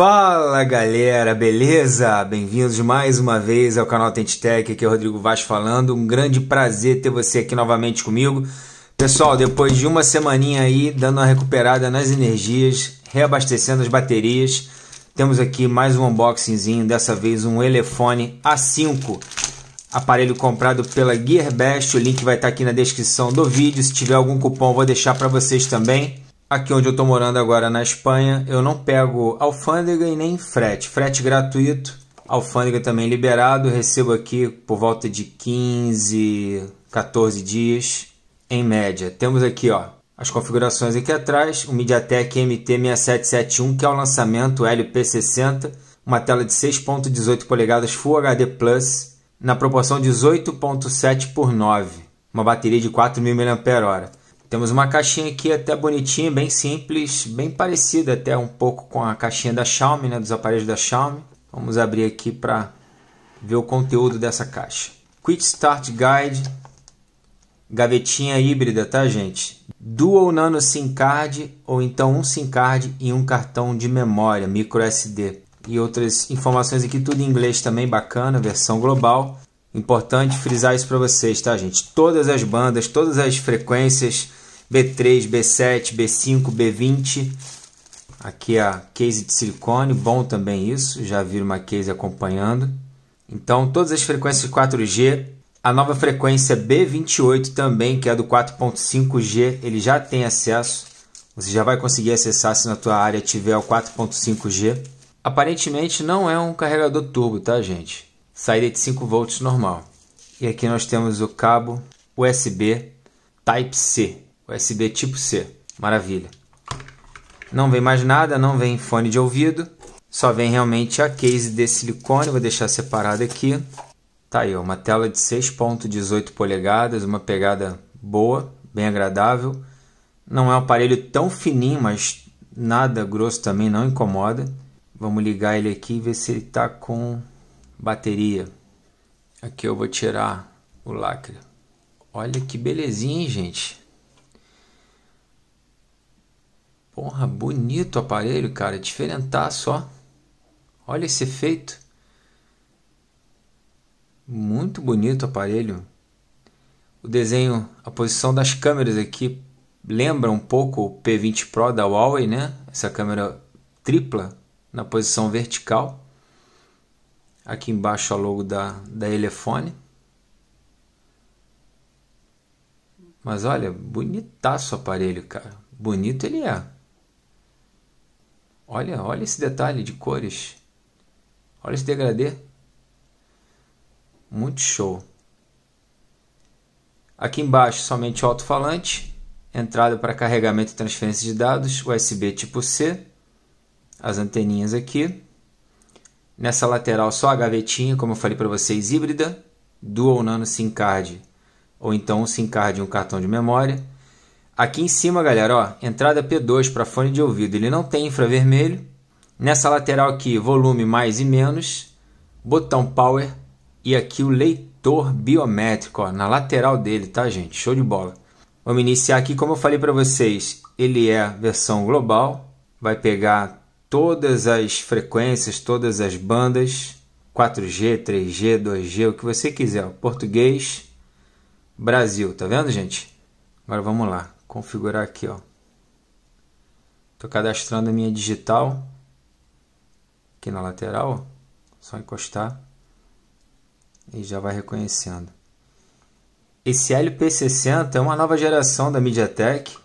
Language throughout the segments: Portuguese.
Fala galera, beleza? Bem-vindos mais uma vez ao canal Tech, aqui é o Rodrigo Vaz falando. Um grande prazer ter você aqui novamente comigo. Pessoal, depois de uma semaninha aí dando uma recuperada nas energias, reabastecendo as baterias, temos aqui mais um unboxingzinho, dessa vez um Elefone A5. Aparelho comprado pela Gearbest, o link vai estar aqui na descrição do vídeo. Se tiver algum cupom, vou deixar para vocês também. Aqui onde eu estou morando agora na Espanha, eu não pego alfândega e nem frete. Frete gratuito, alfândega também liberado. Recebo aqui por volta de 15, 14 dias em média. Temos aqui ó, as configurações aqui atrás, o MediaTek MT6771, que é o lançamento LP60, uma tela de 6.18 polegadas Full HD Plus, na proporção 18.7 por 9, uma bateria de 4.000 mAh. Temos uma caixinha aqui até bonitinha, bem simples, bem parecida até um pouco com a caixinha da Xiaomi, né, dos aparelhos da Xiaomi. Vamos abrir aqui para ver o conteúdo dessa caixa. Quick Start Guide, gavetinha híbrida, tá gente? Dual Nano SIM Card ou então um SIM Card e um cartão de memória micro SD. E outras informações aqui tudo em inglês também bacana, versão global. Importante frisar isso para vocês, tá gente? Todas as bandas, todas as frequências B3, B7, B5, B20. Aqui a case de silicone, bom também isso, já viram uma case acompanhando. Então, todas as frequências 4G. A nova frequência B28 também, que é do 4.5G, ele já tem acesso. Você já vai conseguir acessar se na tua área tiver o 4.5G. Aparentemente não é um carregador turbo, tá, gente? Saída de 5 volts normal. E aqui nós temos o cabo USB Type-C. USB tipo C. Maravilha. Não vem mais nada, não vem fone de ouvido. Só vem realmente a case de silicone. Vou deixar separado aqui. Tá aí, uma tela de 6.18 polegadas, uma pegada boa, bem agradável. Não é um aparelho tão fininho, mas nada grosso também não incomoda. Vamos ligar ele aqui e ver se ele está com bateria. Aqui eu vou tirar o lacre. Olha que belezinha, hein, gente. Porra, bonito o aparelho, cara. Diferentaço, ó. Olha esse efeito. Muito bonito o aparelho. O desenho, a posição das câmeras aqui lembra um pouco o P20 Pro da Huawei, né? Essa câmera tripla na posição vertical. Aqui embaixo a logo da, da Elefone. Mas olha, bonitaço o aparelho, cara. Bonito ele é. Olha, olha esse detalhe de cores. Olha esse degradê. Muito show. Aqui embaixo somente alto-falante, entrada para carregamento e transferência de dados, USB tipo C, as anteninhas aqui. Nessa lateral só a gavetinha, como eu falei para vocês, híbrida, Dual Nano SIM Card, ou então um SIM Card e um cartão de memória. Aqui em cima, galera, ó, entrada P2 para fone de ouvido. Ele não tem infravermelho. Nessa lateral aqui, volume mais e menos. Botão power. E aqui o leitor biométrico, ó, na lateral dele, tá, gente? Show de bola. Vamos iniciar aqui, como eu falei para vocês, ele é versão global. Vai pegar todas as frequências, todas as bandas. 4G, 3G, 2G, o que você quiser. Português, Brasil, tá vendo, gente? Agora vamos lá configurar aqui, ó. Tô cadastrando a minha digital aqui na lateral, só encostar e já vai reconhecendo. Esse LP60 é uma nova geração da MediaTek.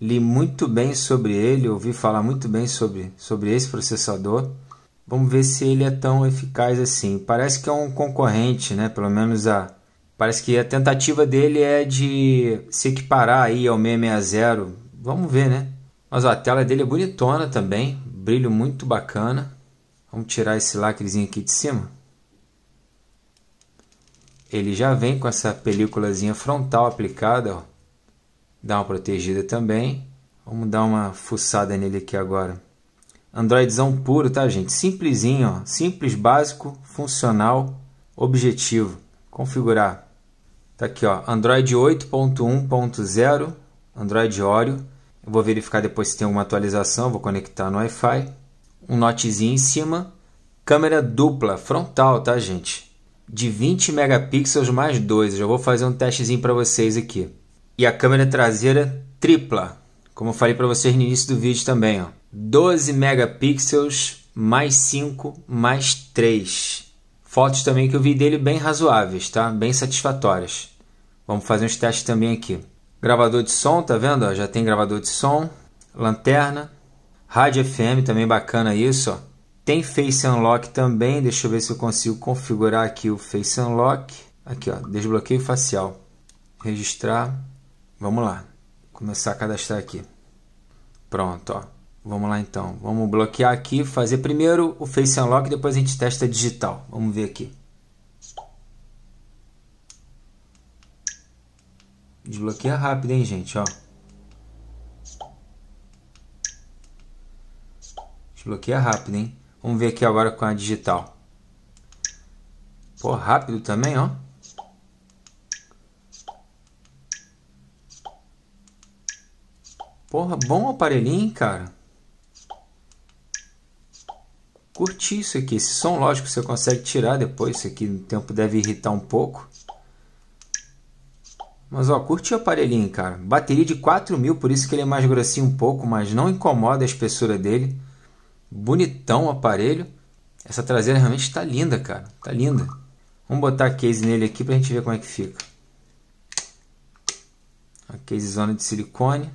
Li muito bem sobre ele, ouvi falar muito bem sobre, sobre esse processador. Vamos ver se ele é tão eficaz assim. Parece que é um concorrente, né? Pelo menos a Parece que a tentativa dele é de se equiparar aí ao 660. Vamos ver, né? Mas ó, a tela dele é bonitona também, brilho muito bacana. Vamos tirar esse lacrezinho aqui de cima. Ele já vem com essa películazinha frontal aplicada, ó. Dá uma protegida também. Vamos dar uma fuçada nele aqui agora. Androidzão puro, tá, gente? Simplesinho, ó. Simples, básico, funcional, objetivo. Configurar. Tá aqui, ó, Android 8.1.0, Android Oreo. Eu vou verificar depois se tem alguma atualização, vou conectar no Wi-Fi. um notezinho em cima. Câmera dupla frontal, tá, gente? De 20 megapixels mais 2. Eu já vou fazer um testezinho para vocês aqui. E a câmera traseira tripla, como eu falei para vocês no início do vídeo também, ó. 12 megapixels mais 5 mais 3. Fotos também que eu vi dele bem razoáveis, tá? Bem satisfatórias. Vamos fazer uns testes também aqui. Gravador de som, tá vendo? Já tem gravador de som, lanterna, rádio FM também bacana isso, ó. Tem Face Unlock também, deixa eu ver se eu consigo configurar aqui o Face Unlock. Aqui, ó, desbloqueio facial. Registrar. Vamos lá. Começar a cadastrar aqui. Pronto, ó. Vamos lá então. Vamos bloquear aqui, fazer primeiro o Face Unlock, depois a gente testa digital. Vamos ver aqui. Desbloqueia rápido, hein, gente, ó. Desbloqueia rápido, hein. Vamos ver aqui agora com a digital. Pô, rápido também, ó. Porra, bom aparelhinho, cara. Curti isso aqui. Esse som, lógico, você consegue tirar depois. Isso aqui no tempo deve irritar um pouco. Mas ó, curti o aparelhinho, cara. Bateria de 4000, por isso que ele é mais grossinho um pouco, mas não incomoda a espessura dele. Bonitão o aparelho. Essa traseira realmente está linda, cara. Tá linda. Vamos botar a case nele aqui pra gente ver como é que fica. A case zona de silicone.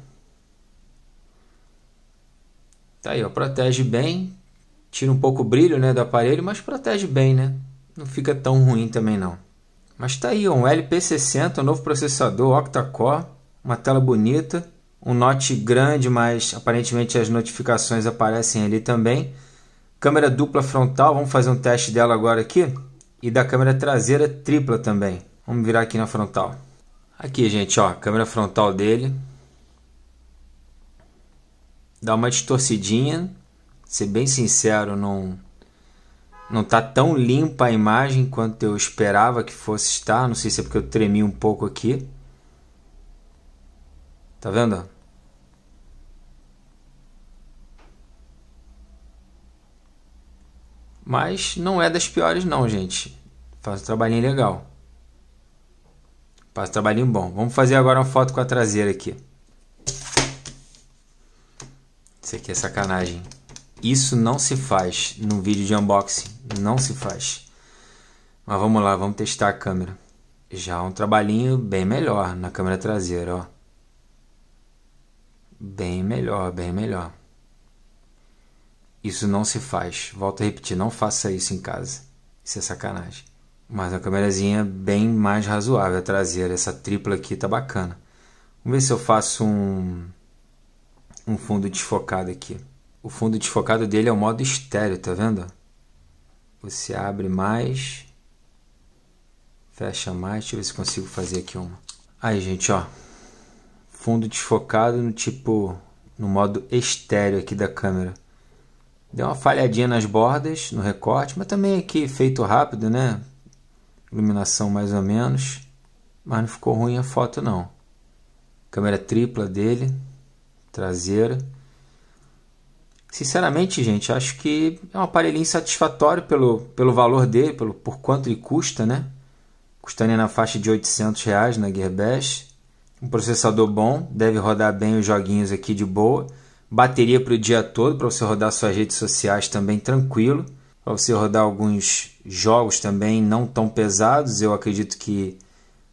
Tá aí, ó, protege bem. Tira um pouco o brilho, né, do aparelho, mas protege bem, né? Não fica tão ruim também não. Mas tá aí, um LP60, um novo processador octa-core, uma tela bonita, um note grande, mas aparentemente as notificações aparecem ali também. Câmera dupla frontal, vamos fazer um teste dela agora aqui. E da câmera traseira tripla também. Vamos virar aqui na frontal. Aqui, gente, ó, câmera frontal dele. Dá uma distorcidinha. Ser bem sincero, não não tá tão limpa a imagem quanto eu esperava que fosse estar. Não sei se é porque eu tremi um pouco aqui. Tá vendo? Mas não é das piores não, gente. Faz um trabalhinho legal. Faz um trabalhinho bom. Vamos fazer agora uma foto com a traseira aqui. Isso aqui é sacanagem. Isso não se faz num vídeo de unboxing. Não se faz. Mas vamos lá, vamos testar a câmera. Já um trabalhinho bem melhor na câmera traseira, ó. Bem melhor, bem melhor. Isso não se faz. Volto a repetir, não faça isso em casa. Isso é sacanagem. Mas a câmerazinha bem mais razoável a traseira. Essa tripla aqui tá bacana. Vamos ver se eu faço um, um fundo desfocado aqui. O fundo desfocado dele é o modo estéreo, tá vendo? Você abre mais, fecha mais. Deixa eu ver se consigo fazer aqui uma. Aí, gente, ó. Fundo desfocado no tipo, no modo estéreo aqui da câmera. Deu uma falhadinha nas bordas, no recorte, mas também aqui feito rápido, né? Iluminação mais ou menos. Mas não ficou ruim a foto não. Câmera tripla dele, traseira. Sinceramente, gente, acho que é um aparelhinho satisfatório pelo, pelo valor dele, pelo, por quanto ele custa, né? Custaria na faixa de 800 reais na Gearbest. Um processador bom, deve rodar bem os joguinhos aqui de boa. Bateria para o dia todo, para você rodar suas redes sociais também tranquilo. Para você rodar alguns jogos também não tão pesados. Eu acredito que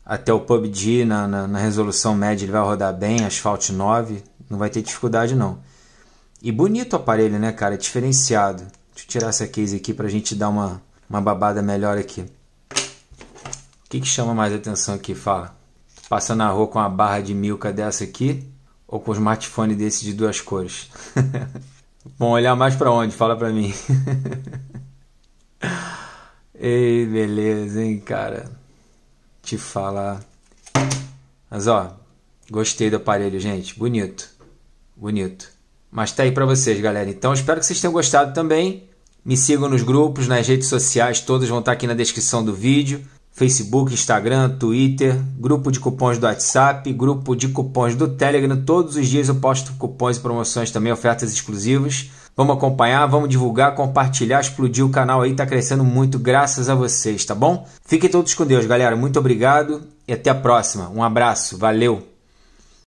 até o PUBG na, na, na resolução média ele vai rodar bem, Asphalt 9, não vai ter dificuldade não. E bonito o aparelho, né, cara? Diferenciado. Deixa eu tirar essa case aqui pra gente dar uma, uma babada melhor aqui. O que, que chama mais atenção aqui? Fala. Passando na rua com uma barra de milka dessa aqui ou com um smartphone desse de duas cores? Bom, olhar mais para onde? Fala pra mim. Ei, beleza, hein, cara? Te falar. Mas ó, gostei do aparelho, gente. Bonito. Bonito. Mas tá aí para vocês, galera. Então espero que vocês tenham gostado também. Me sigam nos grupos, nas redes sociais, todas vão estar aqui na descrição do vídeo. Facebook, Instagram, Twitter, grupo de cupons do WhatsApp, grupo de cupons do Telegram. Todos os dias eu posto cupons e promoções também, ofertas exclusivas. Vamos acompanhar, vamos divulgar, compartilhar, explodir o canal aí, tá crescendo muito graças a vocês, tá bom? Fiquem todos com Deus, galera. Muito obrigado e até a próxima. Um abraço, valeu!